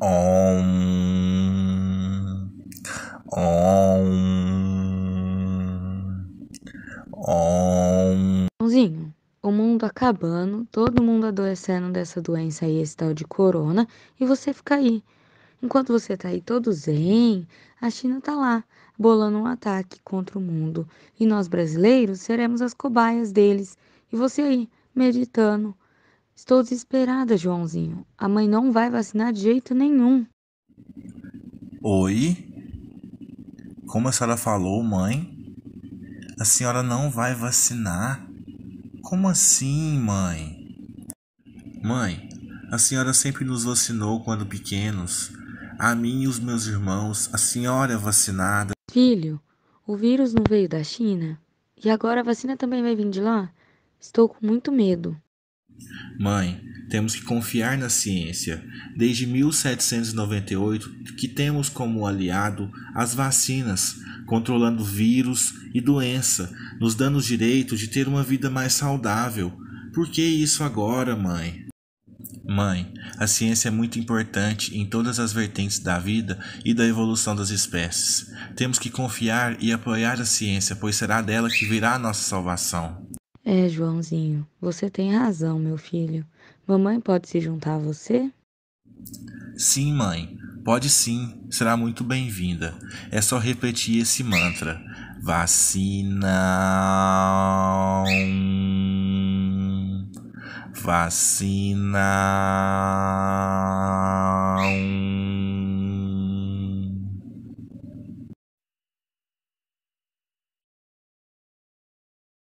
Om. Om. Om. Joãozinho, o mundo acabando, todo mundo adoecendo dessa doença aí, esse tal de corona, e você fica aí. Enquanto você tá aí todo zen, a China tá lá, bolando um ataque contra o mundo. E nós brasileiros seremos as cobaias deles. E você aí, meditando. Estou desesperada, Joãozinho. A mãe não vai vacinar de jeito nenhum. Oi? Como a senhora falou, mãe? A senhora não vai vacinar? Como assim, mãe? Mãe, a senhora sempre nos vacinou quando pequenos. A mim e os meus irmãos, a senhora é vacinada. Filho, o vírus não veio da China? E agora a vacina também vai vir de lá? Estou com muito medo. Mãe, temos que confiar na ciência. Desde 1798 que temos como aliado as vacinas, controlando vírus e doença, nos dando o direito de ter uma vida mais saudável. Por que isso agora, mãe? Mãe, a ciência é muito importante em todas as vertentes da vida e da evolução das espécies. Temos que confiar e apoiar a ciência, pois será dela que virá a nossa salvação. É, Joãozinho, você tem razão, meu filho. Mamãe pode se juntar a você? Sim, mãe. Pode sim, será muito bem-vinda. É só repetir esse mantra: vacina. Vacina.